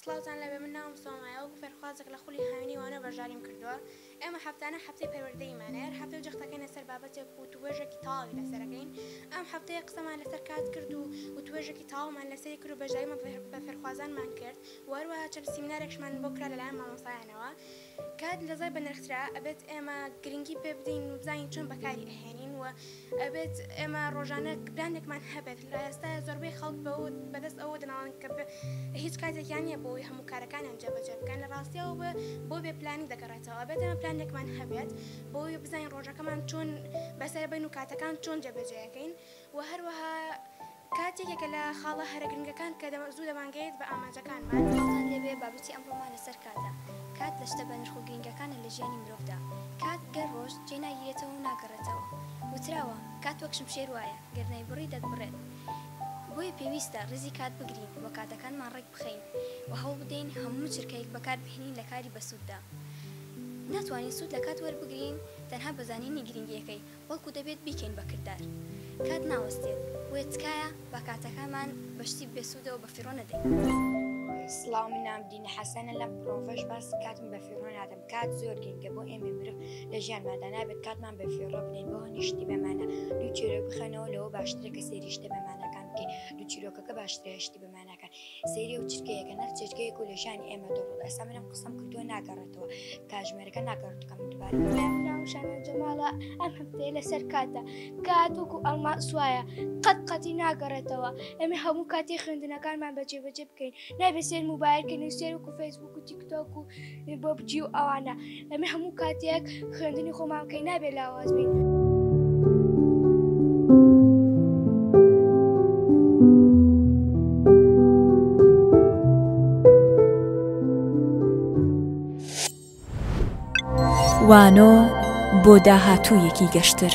سڵاوتان لەبێ من ناوم سۆمایە وەکو فێرخوازێک لە خولی هاوینی وانە بەشداریم کردووە ئێمە هەفتانە هەفتەی پەروەردەیمانە هەر هەفتە جەختەکەینە سەر بابەتێک وتووێژێکی تەواوی لەسەرەکەین ئەم هەفتەیە قسەمان لەسەر کات کرد و وتووێژێکی تەواومان لەسەری کرد و بەشداریمان بە فێرخوازانمان کرد و هەروەها چەند سیمینارێکشمان بۆ کرا لەلایەن مامۆستایانەوە کات لەزای بەنرخترا ئەبێت ئێمە گرنگی پێ بدەین و بزانین چۆن بەکاری ئەهێنین و ئەبێت ئێمە ڕۆژانە براندێکمان هەبێت لە ئێستا زۆربەی خەڵک بە بەدەست ئەوە دەناڵن کە هیچ کاتێکیان نیە بۆی هەموو کارەکانیان جێبەجێ بکەن لە ڕاستیەوە بە بۆ بێ پلانی دەگەڕێتەوە ئەبێت ئێمە پلانێکمان هەبێت بۆی بزانین ڕۆژەکەمان چۆن بەسەر بین و کاتەکان چۆن جێبەجێەکەین وە هەروەها کات یەکێکە لە خاڵە هەرە گرنگەکان کە زوو دەمانگەیێت بە ئامانجەکانمان. ئازان لێبێ بابەتی ئەمڕۆمان لەسەر کاتە، کات لە شتە بەنرخ و گرنگەکانە لە ژیانی مرۆڤدا، کات گەر ڕۆشت جێ ناگیرێتەوە و ناگەڕێتەوە، وتراوە، کات وەک شمشێر وایە گەر نەیبڕی دەتبڕێت، بۆیە پێویستە ڕیزی کات بگرین و کاتەکانمان ڕێک بخەین و هەوڵبدەین هەموو چرکەیەک بەکاربهێنین لە کاری بەسووددا، ناتوانین سوود لە کات وەربگرین تەنها بە زانینی گرنگییەکەی، بەڵکو دەبێت بیکەین بە کردار. کات ناوەستێت، بۆیە تکایە با کاتەکانمان بە شتی بێ سوودەوە بە فیڕۆ نەدەین. سڵاو من ناوم دینە حەسەنە لەم پرۆڤەش باسی کاتم بە فیڕۆ نادەم کات زۆر گرنگە بۆ ئێمەی مرۆڤ لە ژیانماندا نابێت کاتمان بە فیڕۆ بدەین بۆ هەنی شتی بەمانا دوو چیرۆک بخوێنەوە لەوە باشترە کە سەیری شتە بەماناکان بکەی دوو چیرۆکەکە باشترە شتی بەمانا. دانەکان سەیری ئەو چرکەیەکە نەک چرکەیەک و لە ژیانی ئێمە دەڕۆت ئەسا منم قسم کردووە ناگەڕێتەوە کاژمێرەکە ناگەڕتکەم دوبارە ناوشانە جەماڵە ئەم هەفتەیە لەسەر کاتە کات وەکو ئەڵما سوایە قەت قەتی ناگەڕێتەوە ئەمە هەموو کاتی خوێندنەکانمان بەجێبەجێ بکەین نابێ سێر موبایلکە نووسێر وەکو فەیسبوو وەکو تیکتۆک و بۆبجی و ئەوانە ئەمە هەموو کاتێک خوێندنی خۆمانکەی نابێت لاواز بین. وانۆ بۆ داهاتوویەکی گەشتر.